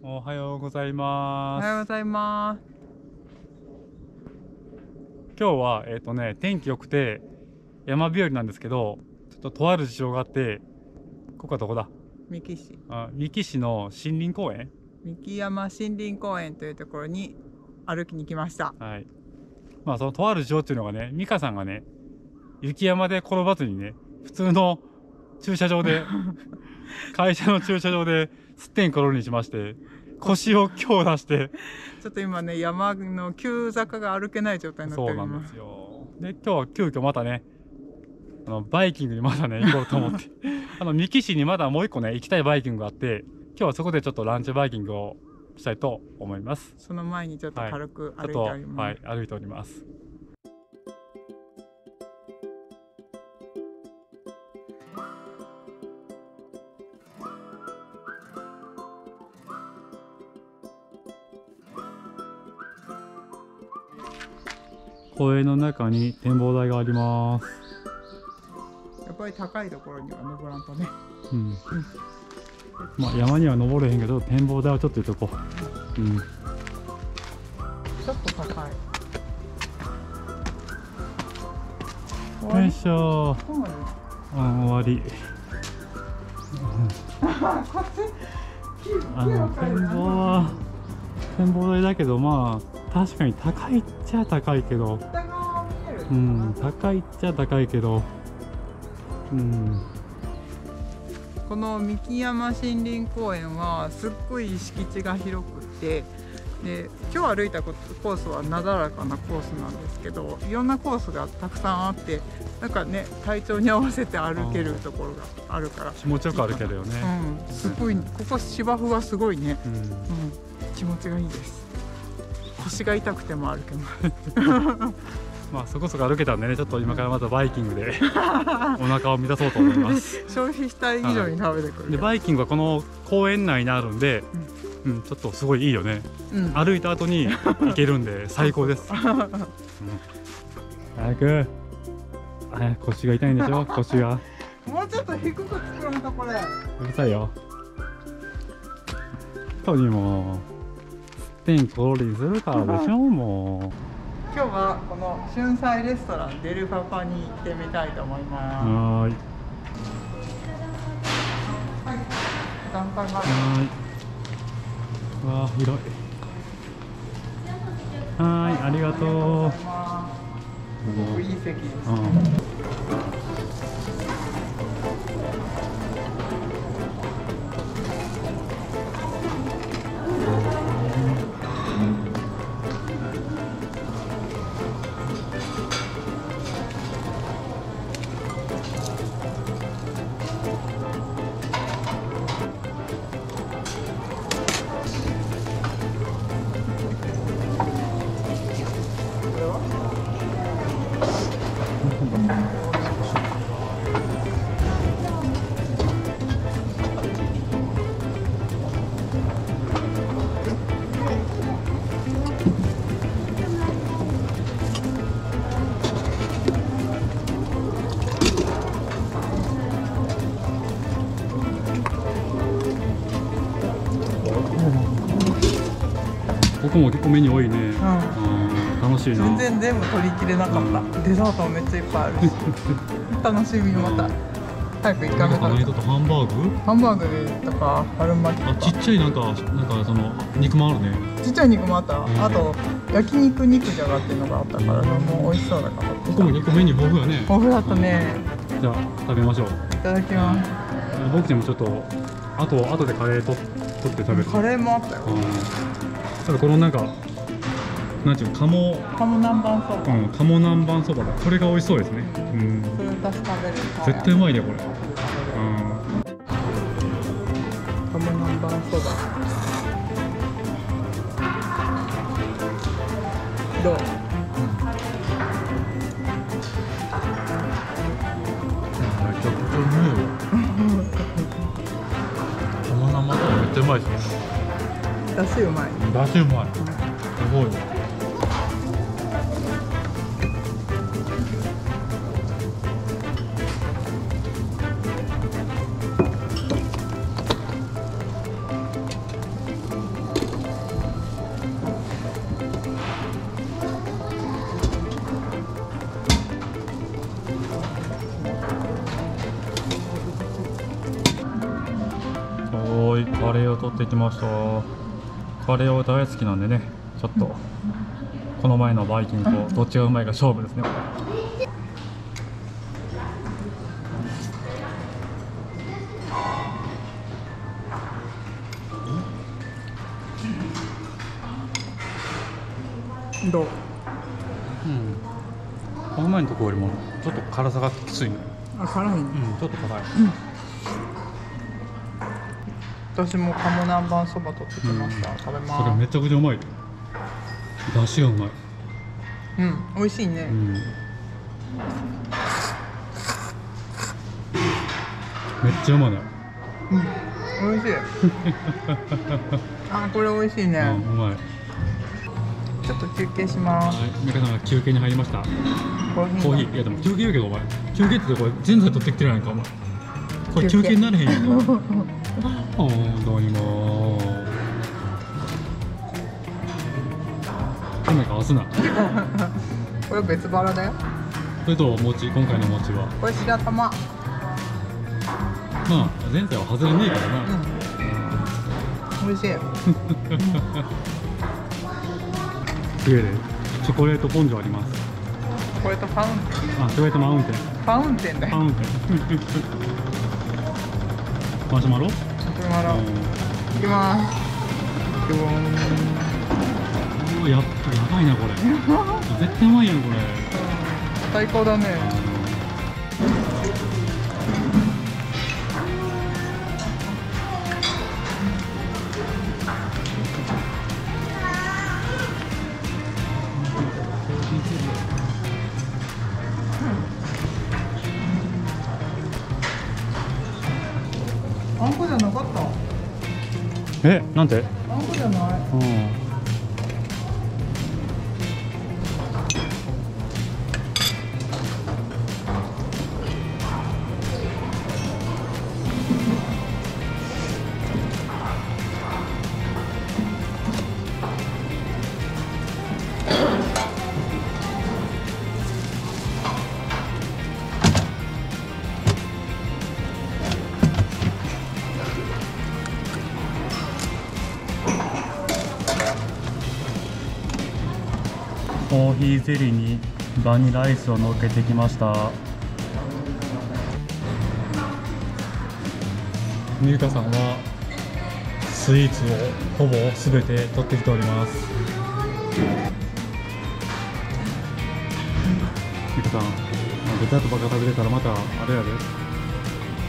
おはようございおます。はようございます。今日は、えっ、とね、天気良くて、山日和なんですけど、ちょっととある事情があって、ここはどこだ？三木市あ三木市の森林公園？三木山森林公園というところに歩きに来ました。はい。まあ、そのとある事情っていうのがね、美香さんがね、雪山で転ばずにね、普通の駐車場で、会社の駐車場ですってんころにしまして、腰を強打して、ちょっと今ね山の急坂が歩けない状態になっておりま。そうなんですすよ。で、今日は急遽またね、あの、バイキングにまだね、行こうと思って。あの、三木市にまだもう一個ね、行きたいバイキングがあって、今日はそこでちょっとランチバイキングをしたいと思います。その前にちょっと軽く歩いております。はい、歩いております。公園の中に展望台があります。やっぱり高いところには登らんとね。うん。まあ山には登れへんけど展望台はちょっと行っとこう。うん。ちょっと高い。よいしょうん、終わり。あの展望は展望台だけどまあ確かに高いっちゃ高いけど。うん高いっちゃ高いけど。うん。この三木山森林公園はすっごい敷地が広くってで今日歩いたココースはなだらかなコースなんですけどいろんなコースがたくさんあってなんかね体調に合わせて歩けるところがあるから。気持ちよく歩けるよね。うん。すごいここ芝生がすごいね、うん。うん、気持ちがいいです腰が痛くても歩けます。まあそこそこ歩けたんでねちょっと今からまたバイキングで お腹を満たそうと思います。消費したい以上に食べてくる。よ、でバイキングはこの公園内にあるんで、うん、ちょっとすごいいいよね。うん、歩いた後に行けるんで 最高です、うん、早く。早く腰が痛いんでしょ？腰が。もうちょっと低く作らんとこれ。うるさいよ。本当にもうすってんころりするからでしょも今日はこの春菜レストランデルパパに行ってみたいと思いうまはーい。すはい。元旦がはーい。わあ広い。はーいありがとう。す。ごい席ですうんここも結構メニュー多いね、ん。うん、楽しいな。全然全部取り切れなかった、デザートもめっちゃいっぱいあるし。楽しみまた。早く1回目食ハンバーグ？ハンバーグとか。春巻きとか。っちゃいなんかなんかその肉もあるね。ちっちゃい肉もあった、ん。あと焼肉肉じゃがっていうのがあったからもう美味しそうだから。ここも結構メニュー豊富よね。豊富だったね。じゃあ食べましょう。いただきます。僕ちゃんもちょっとあと後でカレーと取って食べる。カレーもあったよ。うんあとこのなんかなんていうの鴨鴨南蛮そば、うん鴨南蛮そばだ。これが美味しそうですね。うん私食べる絶対うまいねこれ。うん。鴨南蛮そば。どう？めちゃくちゃうまいよ 鴨生そばめっちゃうまいですねだしうまい。だしうまい。すごいカレーを取ってきました。カレーを大好きなんでねちょっとこの前のバイキングとどっちがうまいか勝負ですね。これどう？うん。この前のとこよりもちょっと辛さがきついねあ辛い。ねうんちょっと辛い私も鴨南蛮そば取ってきました、食べそれまめちゃくちゃうまい。出汁がうまい。すうん。美味しいね、うん。めっちゃうまない。美味しい。あこれ美味しいね、うんうまい。ちょっと休憩します。はい、メカさんが休憩に入りました。コーヒーコーヒー、いやでも休憩やけどお前、休憩ってこれ全財取ってきてるやんかお前。これ休憩になれへんやんか。本当にもう。こんなんか合わすな。これ別腹だよそれと餅、今回の餅は。これ白玉まあ、前回は外れねえからな。美味しいすげえで、チョコレートポンジョあります。これとファウンテンあ、チョコレートマウンテン。ファウンテンだよマウンテン。マシュマロこれまだう。ん。いきます。うわややばいなこれ。絶対うまいやんこれ。最高だねえなんて？あんこじゃない。うんヒーゼリーにバニラアイスを乗っけてきました。ミルカさんはスイーツをほぼ全て取ってきております。ミルカさんデザートばっか食べてたらまたあれやで。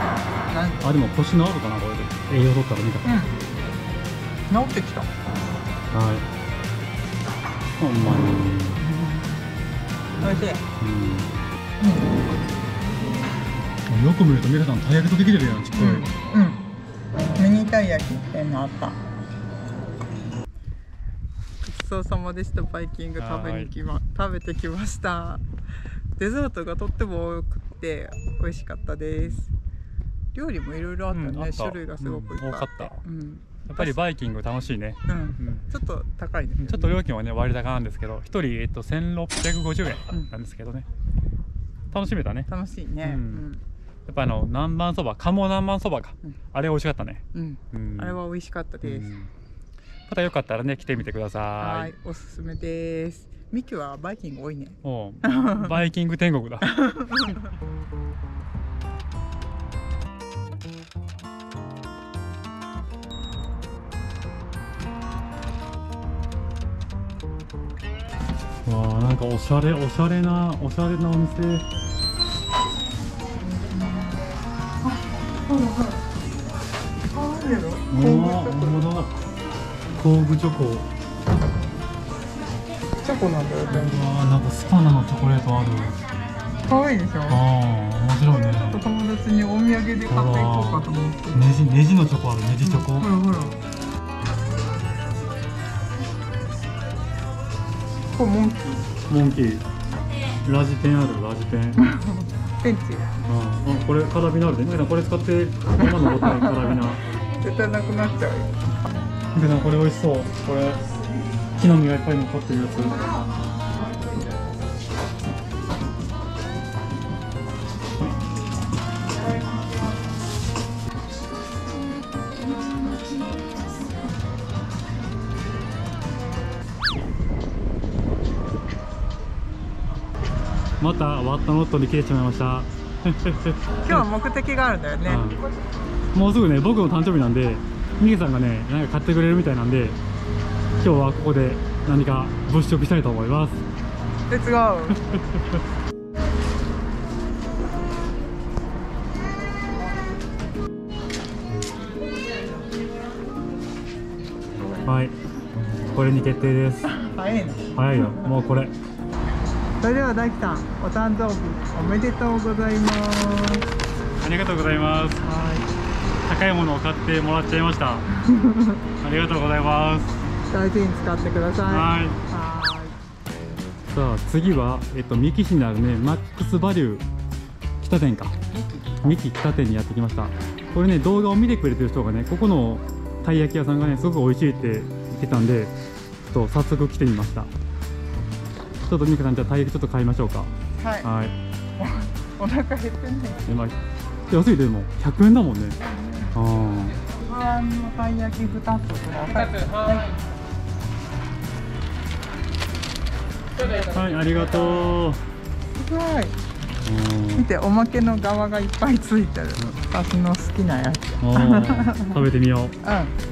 あでも腰治るかなこれで。栄養取ったらミルカさんうん。治ってきた。はい。ほんまにうん。よく見るとミルカさんたい焼きとできてるやんちっこい、うん、うん、ミニたい焼きっていうのあった。ごちそうさまでしたバイキング食べにきま食べてきました。デザートがとっても多くて美味しかったです。料理もいろいろあったね、うんた。種類がすごくいっぱいあって、うん多かっうんやっぱりバイキング楽しいね、うん。うん。ちょっと高いね。ちょっと料金はね割高なんですけど1人、えっと、1650うん。円なんですけどね、楽しめたね。楽しいね。ううん。ん、やっぱあの南蛮そば鴨南蛮そばか、うん。あれ美味しかったね、うん。うん。あれは美味しかったです、うん。またよかったらね来てみてくださはいいおすすめです。三木はバイキング多いね。おう。バイキング天国だ わあなんかおしゃれおしゃれなおしゃれなお店うわほんまだ工具チョコチョコなんだよ全部わなんかスパナのチョコレートある可愛いでしょああ面白いねちょっと友達にお土産で買っていこうかと思ってネジネジのチョコあるネジチョコ、ほらほらこれモンキモンキー。ラジペンあるラジペン。うんペンチ。あこれカラビナあるで皆さんこれ使って今のボタンカラビナ絶対なくなっちゃうよ。皆さんこれ美味しそう。これ木の実がいっぱい残ってるやつまたワットノットに来てしまいました。今日は目的があるんだよね、うん。もうすぐね僕の誕生日なんでミケさんがねなんか買ってくれるみたいなんで今日はここで何か物色したいと思います。レッツゴーはい。これに決定です。早いな。早いよ。もうこれそれでは大樹さんお誕生日おめでとうございます。ありがとうございます。は高いものを買ってもらっちゃいました。ありがとうございます。い大事に使ってください。はい。はさあ次は、えっと、三木市にあるねマックスバリュー北店か。三木北店にやってきました。これね動画を見てくれてる人がねここのたい焼き屋さんがねすごく美味しいって言ってたんでちょっと早速来てみましたちょっとミカさんじゃあたい焼きちょっと買いましょうか。い、はい、はい。お腹減ってんねでまあ安いでも100円だもんね。あ不安のたい焼き2つくださいはい。あはいありがとう。すごい。うん。見ておまけの側がいっぱいついてる。私の好きなやつ。食べてみよう。うん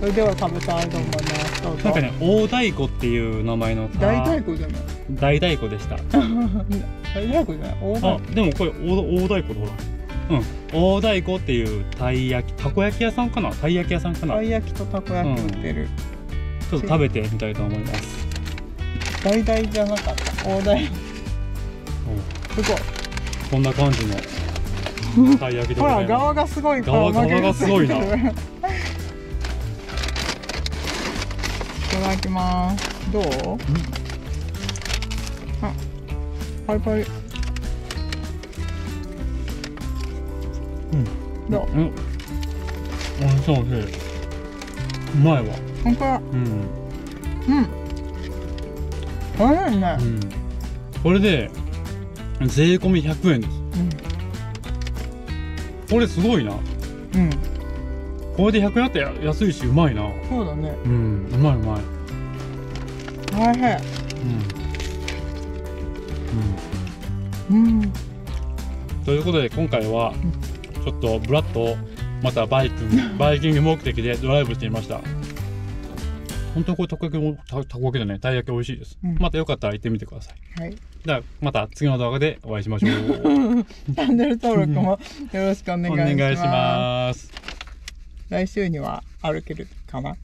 それでは食べたいと思います。どうぞ。なんかね大太鼓っていう名前の大太鼓じゃない。大太鼓でした。大太鼓じゃない。大太あでもこれ大大太鼓だほら。うん。大太鼓っていうたい焼きたこ焼き屋さんかな？たい焼き屋さんかな？たい焼きとたこ焼き売ってる、ちょっと食べてみたいと思います。大々じゃなかった。大台すごい。こんな感じのたい焼きでほら側がすごい。側がすごいなただきます。どう？あパリパリうん。どう？うん。うんそうそう。うまいわ。ほんとだうん。うん。おいしいね。うん。これで税込み100円です。これすごいな。うん、うん、これで100円あって安いしうまいな。そうだね。うんうまいうまい。おいしいうん、うん。うん。ということで今回はちょっとブラッとまたバイク バイキング目的でドライブしてみました。本当にこれたこ焼きもたたこ焼きだねたい焼き美味しいです、うん。またよかったら行ってみてください。はい。じゃあまた次の動画でお会いしましょう。チャンネル登録もよろしくお願いしおます。願いします来週には歩けるかな。